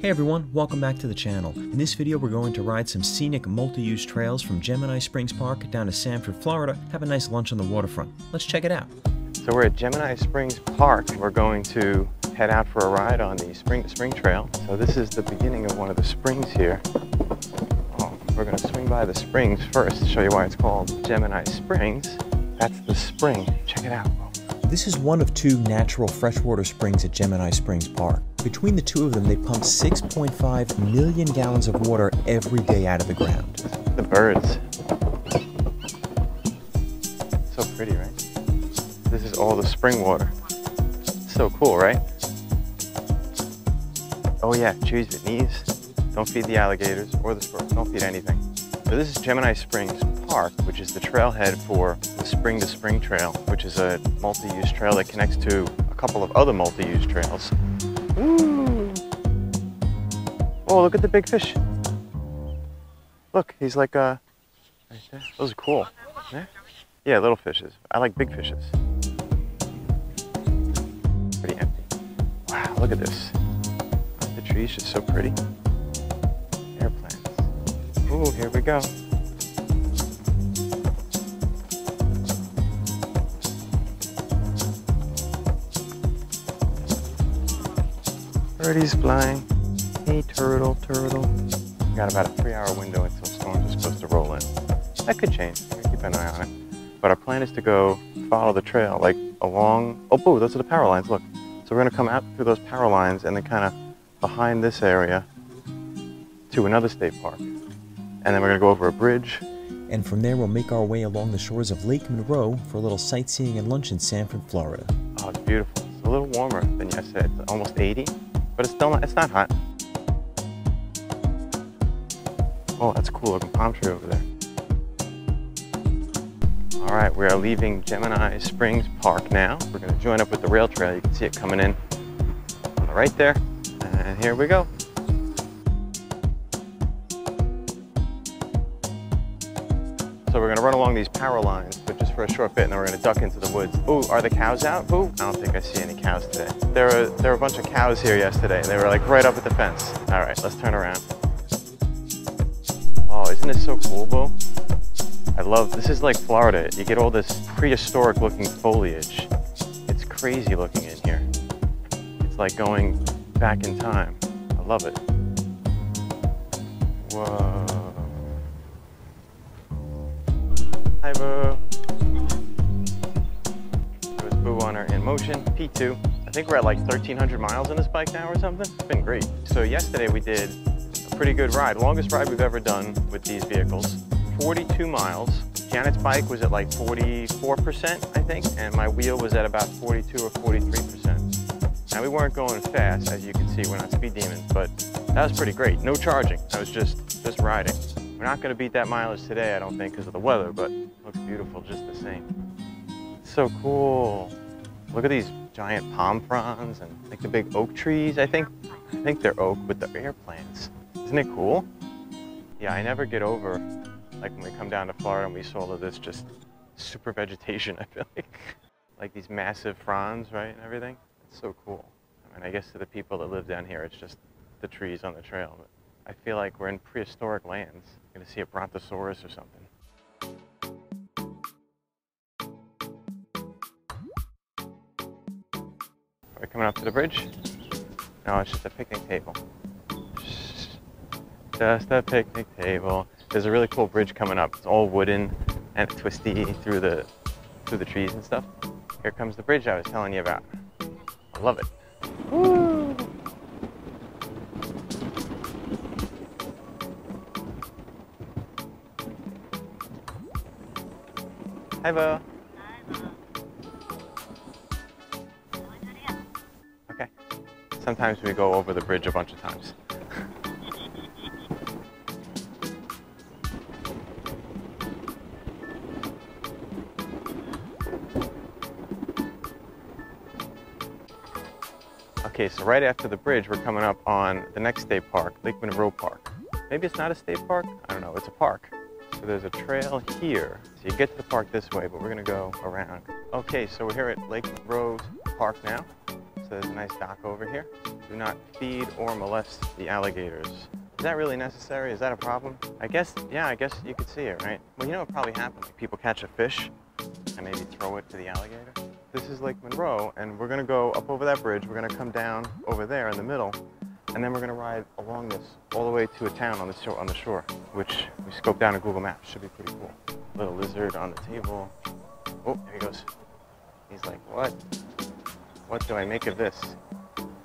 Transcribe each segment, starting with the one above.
Hey everyone, welcome back to the channel. In this video we're going to ride some scenic multi-use trails from Gemini Springs Park down to Sanford, Florida, have a nice lunch on the waterfront. Let's check it out. So we're at Gemini Springs Park. We're going to head out for a ride on the Spring Spring Trail. So this is the beginning of one of the springs here. Oh, we're going to swing by the springs first to show you why it's called Gemini Springs. That's the spring. Check it out. This is one of two natural freshwater springs at Gemini Springs Park. Between the two of them, they pump 6.5 million gallons of water every day out of the ground. The birds. So pretty, right? This is all the spring water. So cool, right? Oh yeah, choose your knees. Don't feed the alligators or the squirrels. Don't feed anything. So this is Gemini Springs Park, which is the trailhead for the Spring to Spring Trail, which is a multi-use trail that connects to a couple of other multi-use trails. Ooh. Oh, look at the big fish. Look, he's like, uh, right there. Those are cool. Yeah, yeah little fishes. I like big fishes. Pretty empty. Wow, look at this. The tree's just so pretty. Airplanes. Ooh, here we go. Birdie's flying. Hey, turtle, turtle. We got about a three hour window until storms are supposed to roll in. That could change. Keep an eye on it. But our plan is to go follow the trail, like along. Oh, boo, those are the power lines. Look. So we're going to come out through those power lines and then kind of behind this area to another state park. And then we're going to go over a bridge. And from there, we'll make our way along the shores of Lake Monroe for a little sightseeing and lunch in Sanford, Florida. Oh, it's beautiful. It's a little warmer than yesterday. It's almost 80 but it's still not, it's not hot. Oh, that's cool looking palm tree over there. All right, we are leaving Gemini Springs Park now. We're gonna join up with the rail trail. You can see it coming in on the right there. And here we go. So we're gonna run along these power lines, but just for a short bit, and then we're gonna duck into the woods. Ooh, are the cows out? Ooh, I don't think I see any cows today. There were, there were a bunch of cows here yesterday. They were like right up at the fence. All right, let's turn around. Oh, isn't this so cool, Bo? I love, this is like Florida. You get all this prehistoric looking foliage. It's crazy looking in here. It's like going back in time. I love it. Whoa. Hi, Boo. In motion, P2. I think we're at like 1,300 miles on this bike now or something. It's been great. So yesterday we did a pretty good ride. Longest ride we've ever done with these vehicles. 42 miles. Janet's bike was at like 44%, I think, and my wheel was at about 42 or 43%. Now we weren't going fast, as you can see, we're not speed demons, but that was pretty great. No charging, I was just, just riding. We're not gonna beat that mileage today, I don't think, because of the weather, but looks beautiful just the same. So cool. Look at these giant palm fronds and like the big oak trees. I think, I think they're oak with the airplanes. Isn't it cool? Yeah, I never get over like when we come down to Florida and we saw all of this just super vegetation, I feel like. like these massive fronds, right, and everything. It's so cool. I mean, I guess to the people that live down here, it's just the trees on the trail. But I feel like we're in prehistoric lands. I'm gonna see a brontosaurus or something. Are coming up to the bridge? No, it's just a picnic table. Just a picnic table. There's a really cool bridge coming up. It's all wooden and twisty through the through the trees and stuff. Here comes the bridge I was telling you about. I love it. Woo! Hi, Bo. Sometimes we go over the bridge a bunch of times. Okay, so right after the bridge, we're coming up on the next state park, Lake Monroe Park. Maybe it's not a state park? I don't know, it's a park. So there's a trail here. So you get to the park this way, but we're gonna go around. Okay, so we're here at Lake Monroe Park now. There's a nice dock over here. Do not feed or molest the alligators. Is that really necessary? Is that a problem? I guess, yeah, I guess you could see it, right? Well, you know what probably happened? Like people catch a fish and maybe throw it to the alligator. This is Lake Monroe, and we're gonna go up over that bridge. We're gonna come down over there in the middle, and then we're gonna ride along this all the way to a town on the shore, on the shore which we scoped down in Google Maps. Should be pretty cool. Little lizard on the table. Oh, there he goes. He's like, what? What do I make of this?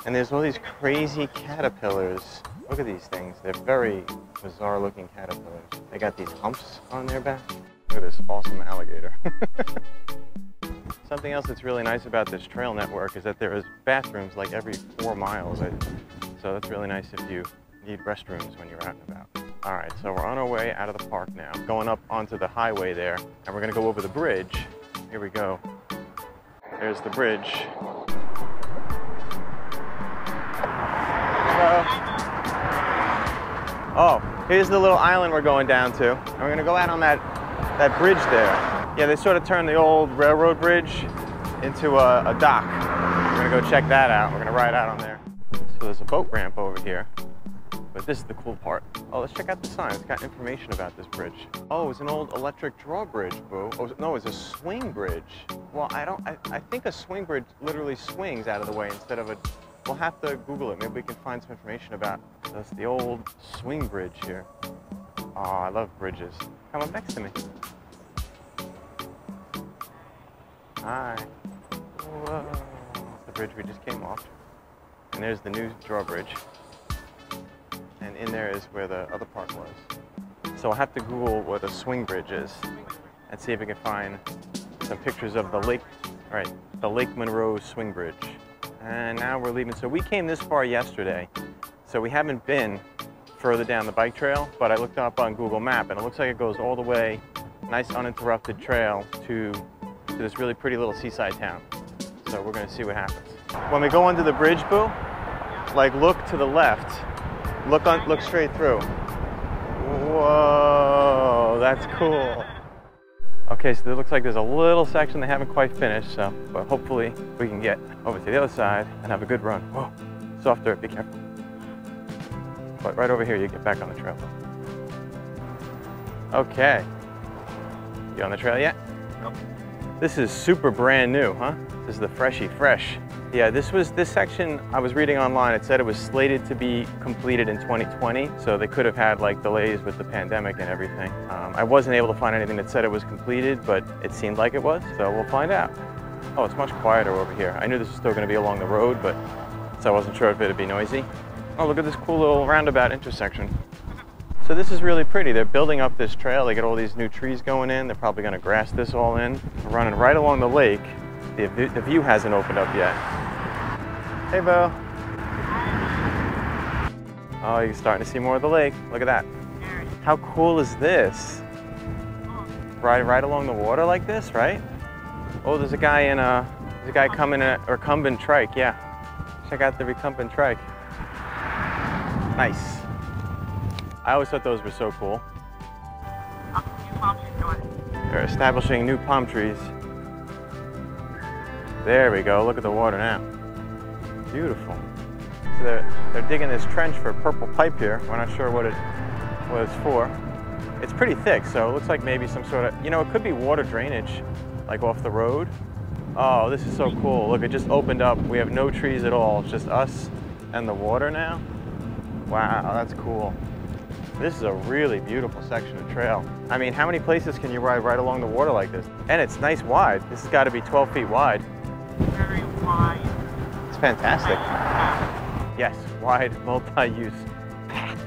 And there's all these crazy caterpillars. Look at these things. They're very bizarre looking caterpillars. They got these humps on their back. Look at this awesome alligator. Something else that's really nice about this trail network is that there is bathrooms like every four miles. So that's really nice if you need restrooms when you're out and about. All right, so we're on our way out of the park now, going up onto the highway there, and we're gonna go over the bridge. Here we go. There's the bridge. Oh, here's the little island we're going down to. And we're gonna go out on that, that bridge there. Yeah, they sort of turned the old railroad bridge into a, a dock. We're gonna go check that out. We're gonna ride out on there. So there's a boat ramp over here. But this is the cool part. Oh, let's check out the sign. It's got information about this bridge. Oh, it's an old electric drawbridge, boo. Oh, no, it's a swing bridge. Well, I don't, I, I think a swing bridge literally swings out of the way instead of a, we'll have to Google it. Maybe we can find some information about That's the old swing bridge here. Oh, I love bridges. Come up next to me. Hi. Whoa. the bridge we just came off. And there's the new drawbridge and in there is where the other park was. So I'll have to Google what a swing bridge is and see if I can find some pictures of the lake, all right, the Lake Monroe swing bridge. And now we're leaving. So we came this far yesterday, so we haven't been further down the bike trail, but I looked up on Google Map and it looks like it goes all the way, nice uninterrupted trail to, to this really pretty little seaside town. So we're gonna see what happens. When we go under the bridge, Boo, like look to the left Look on, look straight through. Whoa, that's cool. Okay, so it looks like there's a little section they haven't quite finished, so but hopefully we can get over to the other side and have a good run. Whoa, soft dirt, be careful. But right over here, you get back on the trail. Okay. You on the trail yet? Nope. This is super brand new, huh? This is the Freshy Fresh. Yeah, this was this section I was reading online. It said it was slated to be completed in 2020, so they could have had like delays with the pandemic and everything. Um, I wasn't able to find anything that said it was completed, but it seemed like it was, so we'll find out. Oh, it's much quieter over here. I knew this was still going to be along the road, but so I wasn't sure if it'd be noisy. Oh, look at this cool little roundabout intersection. So this is really pretty. They're building up this trail. They got all these new trees going in. They're probably going to grass this all in. We're running right along the lake. The, the view hasn't opened up yet. Hey, Bo. Oh, you're starting to see more of the lake. Look at that. How cool is this? Right, right along the water like this, right? Oh, there's a guy in a, there's a guy coming in a recumbent trike, yeah. Check out the recumbent trike. Nice. I always thought those were so cool. They're establishing new palm trees. There we go, look at the water now. Beautiful. So they're, they're digging this trench for a purple pipe here. We're not sure what, it, what it's for. It's pretty thick, so it looks like maybe some sort of, you know, it could be water drainage, like off the road. Oh, this is so cool. Look, it just opened up. We have no trees at all. It's just us and the water now. Wow, that's cool. This is a really beautiful section of trail. I mean, how many places can you ride right along the water like this? And it's nice wide. This has got to be 12 feet wide. Very wide. It's fantastic. Yes, wide multi-use path.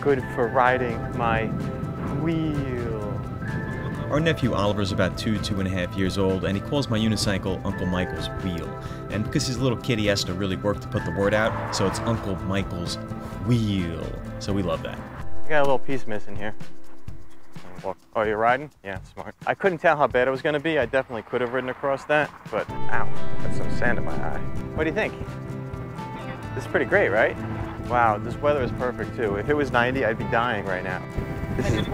Good for riding my wheel. Our nephew Oliver is about two, two and a half years old, and he calls my unicycle Uncle Michael's wheel. And because he's a little kid, he has to really work to put the word out, so it's Uncle Michael's wheel. So we love that. You got a little piece missing here. Oh, you're riding? Yeah, smart. I couldn't tell how bad it was gonna be. I definitely could have ridden across that, but ow, got some sand in my eye. What do you think? This is pretty great, right? Wow, this weather is perfect too. If it was 90, I'd be dying right now. This is,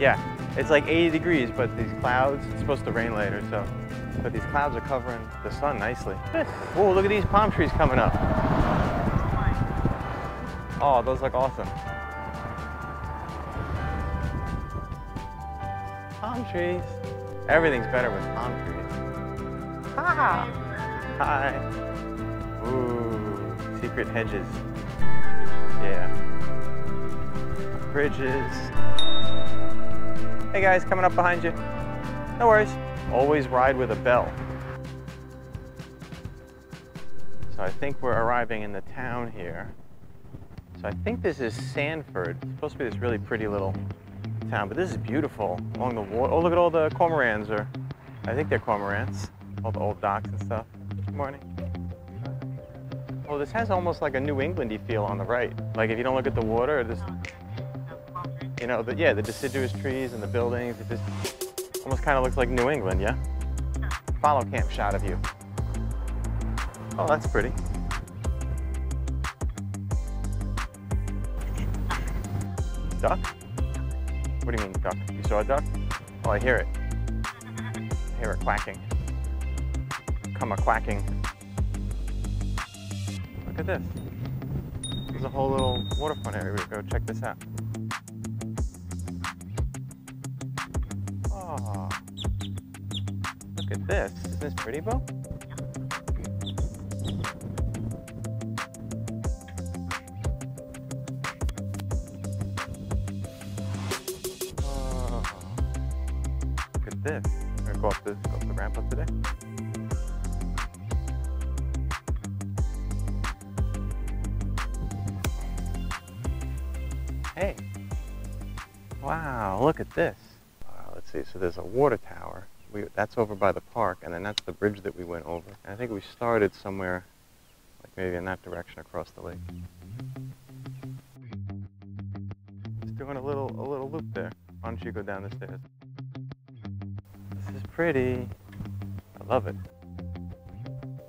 yeah, it's like 80 degrees, but these clouds, it's supposed to rain later, so but these clouds are covering the sun nicely. Oh, look at these palm trees coming up. Oh, those look awesome. Palm trees. Everything's better with palm trees. Ah. Hi. Ooh, secret hedges. Yeah. Bridges. Hey guys, coming up behind you. No worries. Always ride with a bell. So I think we're arriving in the town here. So I think this is Sanford. It's supposed to be this really pretty little town, but this is beautiful along the water. Oh, look at all the cormorants, or I think they're cormorants. All the old docks and stuff. Good morning. Oh, this has almost like a New Englandy feel on the right. Like if you don't look at the water, this, you know, the, yeah, the deciduous trees and the buildings, it just almost kind of looks like New England, yeah? Follow camp shot of you. Oh, that's pretty. Duck? Duck? You saw a duck? Oh, I hear it. I hear it quacking. Come a quacking. Look at this. There's a whole little waterfront area. We go check this out. Oh, look at this. Isn't this pretty, Bo? The up the ramp up today. Hey. Wow, look at this. Wow, let's see. So there's a water tower. We, that's over by the park, and then that's the bridge that we went over. And I think we started somewhere, like maybe in that direction across the lake. Just doing a little a little loop there. Why don't you go down the stairs? Pretty. I love it.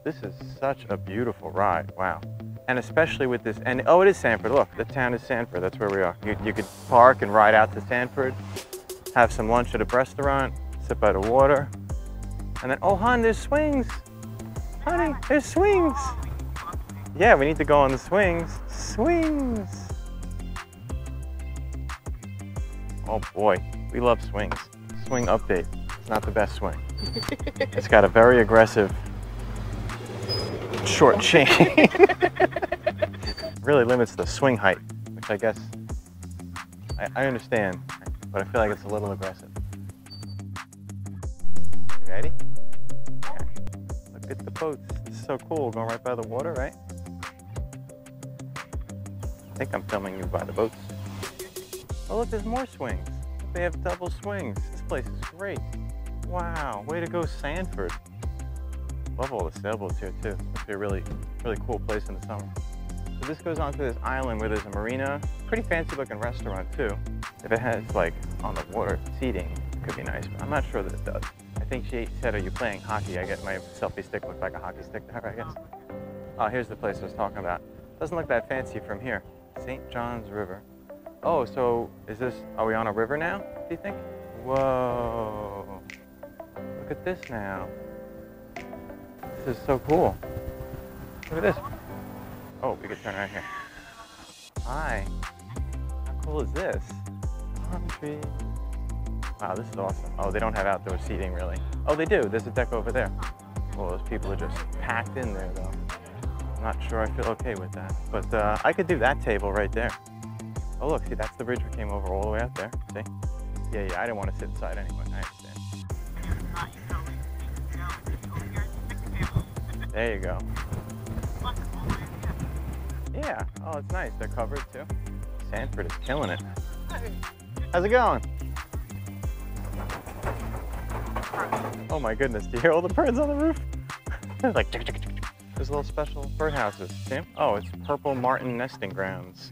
This is such a beautiful ride. Wow. And especially with this, and oh, it is Sanford. Look, the town is Sanford. That's where we are. You, you could park and ride out to Sanford, have some lunch at a restaurant, sit by the water, and then, oh, hon, there's swings. Honey, there's swings. Yeah, we need to go on the swings. Swings. Oh boy, we love swings. Swing update. Not the best swing. it's got a very aggressive short chain. really limits the swing height, which I guess I, I understand, but I feel like it's a little aggressive. Ready? Look at the boats. This is so cool, going right by the water, right? I think I'm filming you by the boats. Oh look, there's more swings. They have double swings. This place is great. Wow, way to go Sanford. Love all the sailboats here too. Must be a really, really cool place in the summer. So this goes onto this island where there's a marina. Pretty fancy looking restaurant too. If it has like on the water seating, it could be nice, but I'm not sure that it does. I think she said, are you playing hockey? I get my selfie stick look like a hockey stick there, I guess. Oh, here's the place I was talking about. Doesn't look that fancy from here. St. John's River. Oh, so is this, are we on a river now, do you think? Whoa. Look at this now. This is so cool. Look at this. Oh, we could turn around here. Hi. How cool is this? Palm tree. Wow, this is awesome. Oh, they don't have outdoor seating really. Oh, they do. There's a deck over there. Well, those people are just packed in there though. I'm not sure I feel okay with that. But uh, I could do that table right there. Oh, look, see, that's the bridge we came over all the way out there. See? Yeah, yeah, I didn't want to sit inside anyway. There you go. Yeah. Oh, it's nice. They're covered too. Sanford is killing it. How's it going? Oh my goodness, do you hear all the birds on the roof? They're like, tick, tick, tick, tick. there's little special birdhouses. See? Oh, it's purple martin nesting grounds.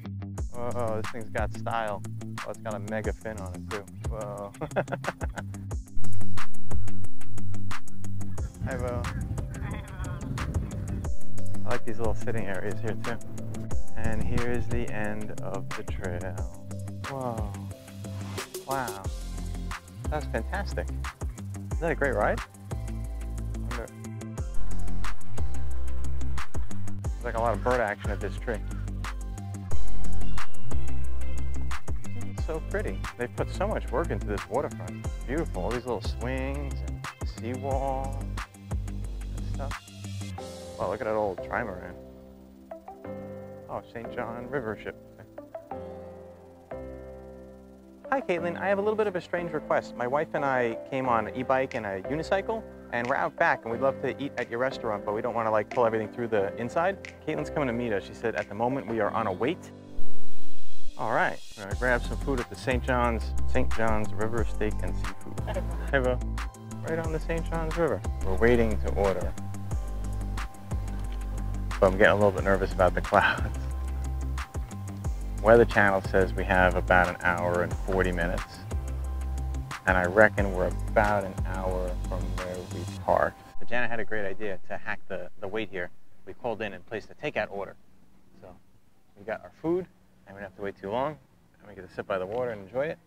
Whoa, this thing's got style. Oh, it's got a mega fin on it too. Whoa. Hi, Bo. I like these little sitting areas here too. And here is the end of the trail. Whoa. Wow. That's fantastic. Isn't that a great ride? There's like a lot of bird action at this tree. It's so pretty. They put so much work into this waterfront. Beautiful. All these little swings and seawall. Wow, look at that old trimaran. Oh, St. John River ship. Hi, Caitlin. I have a little bit of a strange request. My wife and I came on an e-bike and a unicycle, and we're out back, and we'd love to eat at your restaurant, but we don't want to like pull everything through the inside. Caitlin's coming to meet us. She said at the moment we are on a wait. All right, we're gonna grab some food at the St. John's St. John's River Steak and Seafood. Bo. Right on the St. John's River. We're waiting to order. But I'm getting a little bit nervous about the clouds. Weather Channel says we have about an hour and 40 minutes. And I reckon we're about an hour from where we parked. But Janet had a great idea to hack the, the wait here. We called in and placed a takeout order. So we got our food, and we don't have to wait too long. And we get to sit by the water and enjoy it.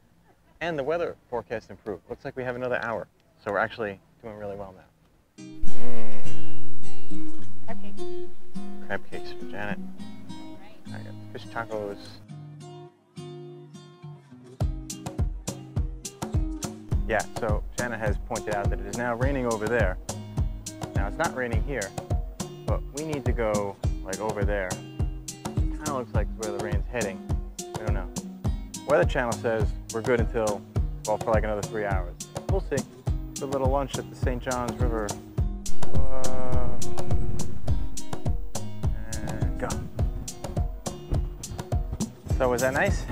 And the weather forecast improved. Looks like we have another hour. So we're actually doing really well now. Mmm, Okay. Crab cakes for Janet. I got fish tacos. Yeah, so Janet has pointed out that it is now raining over there. Now it's not raining here, but we need to go like over there. It kind of looks like where the rain's heading. We don't know. Weather Channel says we're good until, well, for like another three hours. We'll see. A little lunch at the St. John's River. Uh, So was that nice?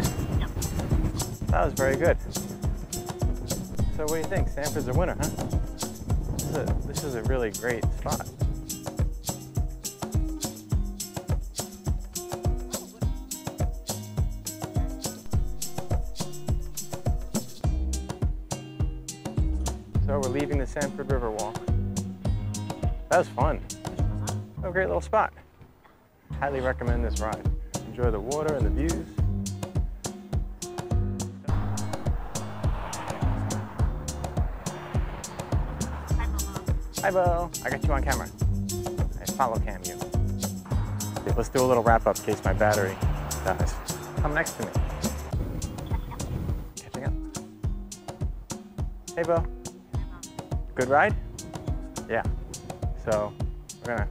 That was very good. So what do you think? Sanford's a winner, huh? This is a, this is a really great spot. So we're leaving the Sanford River Walk. That was fun. A great little spot. Highly recommend this ride. Enjoy the water and the views. Hi, Bo. I got you on camera. I follow cam you. Let's do a little wrap up in case my battery dies. Come next to me. Catching up. Hey, Bo. Good ride? Yeah. So we're gonna,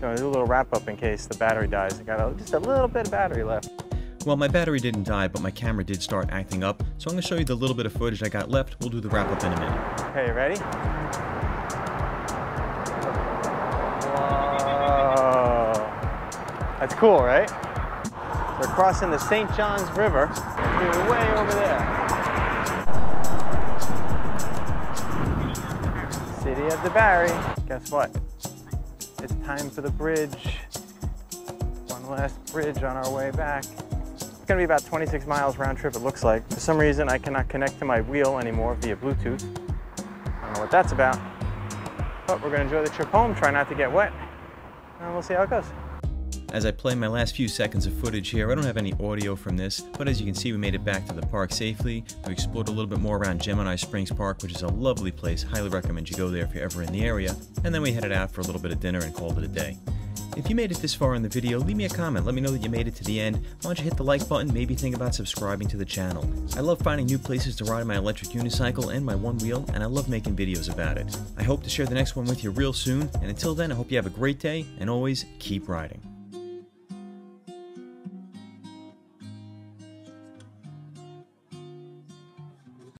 gonna do a little wrap up in case the battery dies. I got a, just a little bit of battery left. Well, my battery didn't die, but my camera did start acting up, so I'm going to show you the little bit of footage I got left. We'll do the wrap up in a minute. Okay, you ready? That's cool, right? We're crossing the St. John's River. We're way over there. City of DeBary. Guess what? It's time for the bridge. One last bridge on our way back. It's gonna be about 26 miles round trip, it looks like. For some reason, I cannot connect to my wheel anymore via Bluetooth. I don't know what that's about. But we're gonna enjoy the trip home, try not to get wet, and we'll see how it goes. As I play my last few seconds of footage here, I don't have any audio from this, but as you can see, we made it back to the park safely. We explored a little bit more around Gemini Springs Park, which is a lovely place. Highly recommend you go there if you're ever in the area. And then we headed out for a little bit of dinner and called it a day. If you made it this far in the video, leave me a comment. Let me know that you made it to the end. Why don't you hit the like button, maybe think about subscribing to the channel. I love finding new places to ride my electric unicycle and my one wheel, and I love making videos about it. I hope to share the next one with you real soon, and until then, I hope you have a great day, and always keep riding.